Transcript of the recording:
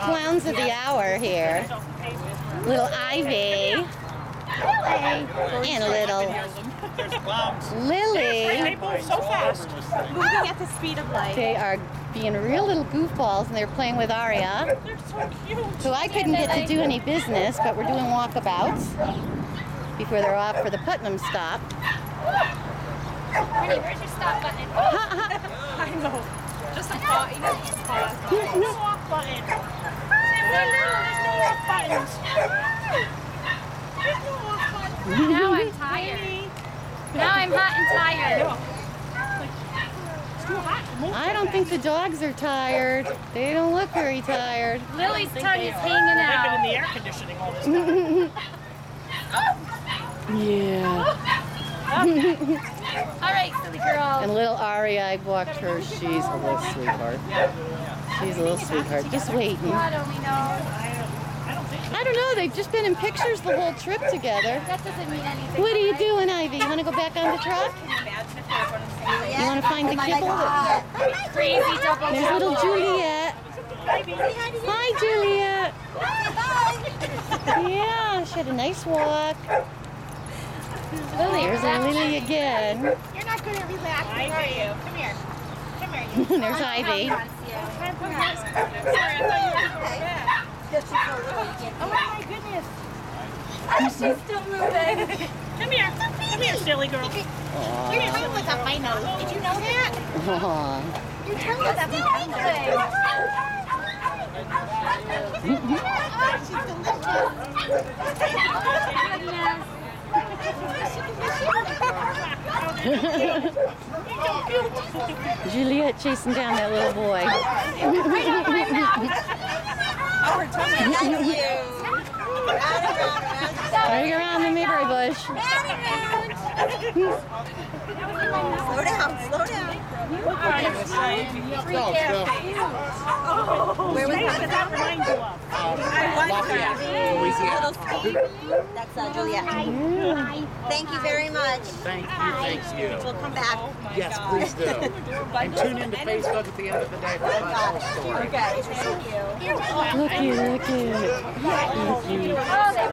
clowns of the hour here. Little Ivy. And little There's clowns. Lily. They move so fast. Moving at the speed of light. They are being real little goofballs and they're playing with Aria. They're so cute. So I couldn't get to do any business, but we're doing walkabouts before they're off for the Putnam stop. Honey, where's your stop button? I know. Just a thought, you know, just pause. There's no off button. There's no off buttons. There's no off buttons. Now I'm tired. Now I'm hot and tired. It's too hot. I don't think the dogs are tired. They don't look very tired. Lily's tongue is hanging They've been in out. the air conditioning all this time. Yeah. All right, silly girl. And little Aria, I walked her. She's a little sweetheart. She's a little sweetheart. Just waiting. God only knows. I don't know. They've just been in pictures the whole trip together. That doesn't mean anything. What are you right? doing, Ivy? You want to go back on the truck? You want to find the kibble? that- ah, Crazy double There's little Juliet. Hi, Juliet. Yeah, she had a nice walk. Lily, There's relax. Lily again. You're not good at relaxing, are you? Come here. Come here. You. There's Ivy. Sorry, I thought you were. Oh my goodness. She's still moving. Come here. Come here, silly girl. Your tongue was up my nose. Did you know that? Aw. Your tongue was up my nose. Goodness. Juliet chasing down that little boy. Our tongue is up Hurry around bush. Slow down, slow down. Where was Hey, what does that remind you of? Little Steve. That's uh, Juliet. Thank you very much. Thank you, thank you. We'll come back. Yes, please do. And tune into Facebook at the end of the day for my whole story. Okay, thank you. Look at, look at. Oh, they